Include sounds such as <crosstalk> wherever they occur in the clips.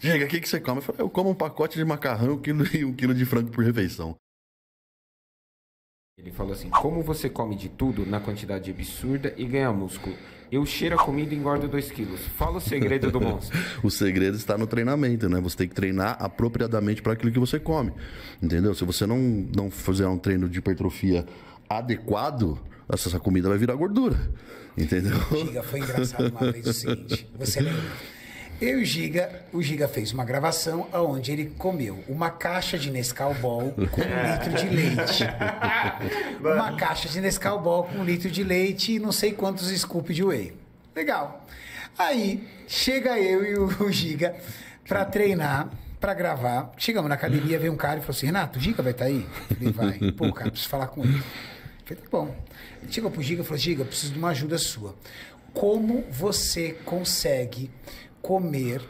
Giga, o que, que você come? Eu falei, eu como um pacote de macarrão um quilo, e um quilo de frango por refeição. Ele falou assim: Como você come de tudo na quantidade absurda e ganha músculo? Eu cheiro a comida e engordo 2 quilos. Fala o segredo do monstro. <laughs> o segredo está no treinamento, né? Você tem que treinar apropriadamente para aquilo que você come. Entendeu? Se você não, não fizer um treino de hipertrofia adequado, essa comida vai virar gordura. <laughs> Entendeu? Giga, foi engraçado uma vez o seguinte. Você lembra? Eu e o Giga, o Giga fez uma gravação onde ele comeu uma caixa de Nescau Ball com um litro de leite. <laughs> uma caixa de Nescau Ball com um litro de leite e não sei quantos scoop de whey. Legal. Aí, chega eu e o Giga pra treinar, pra gravar. Chegamos na academia, veio um cara e falou assim, Renato, o Giga vai estar tá aí? Ele vai. Pô, cara, preciso falar com ele. falei, tá bom. Ele chegou pro Giga e falou, Giga, preciso de uma ajuda sua. Como você consegue comer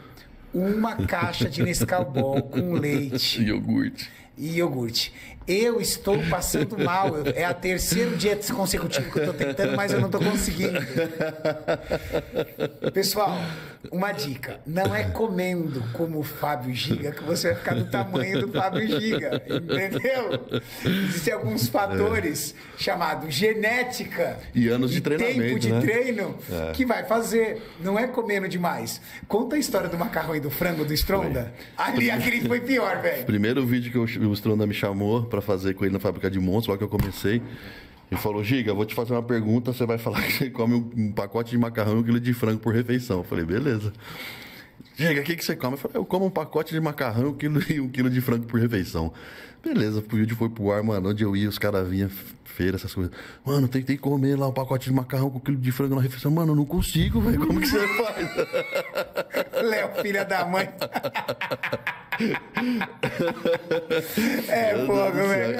uma caixa de Nescau com leite. <laughs> iogurte. E iogurte. Eu estou passando <laughs> mal. É a terceiro dia consecutivo que eu estou tentando, mas eu não estou conseguindo. Pessoal, uma dica: não é comendo como o Fábio Giga que você vai ficar do tamanho do Fábio Giga, entendeu? Existem alguns fatores é. chamados genética e anos de treinamento, tempo de né? treino é. que vai fazer. Não é comendo demais. Conta a história do macarrão e do frango do Stronda. Foi. Ali aquele foi pior, velho. Primeiro vídeo que o Stronda me chamou para fazer com ele na fábrica de monstros, lá que eu comecei. Ele falou, Giga, vou te fazer uma pergunta, você vai falar <laughs> que você come um pacote de macarrão e um quilo de frango por refeição. Eu falei, beleza. Giga, o que, que você come? Eu falei, eu como um pacote de macarrão um quilo, e um quilo de frango por refeição. Beleza, o vídeo foi pro ar, mano, onde eu ia, os caras vinham, feira, essas coisas. Mano, tentei comer lá um pacote de macarrão com um quilo de frango na refeição. Mano, eu não consigo, velho, como que você <laughs> faz? Léo, filha da mãe. <laughs> é, pô, velho.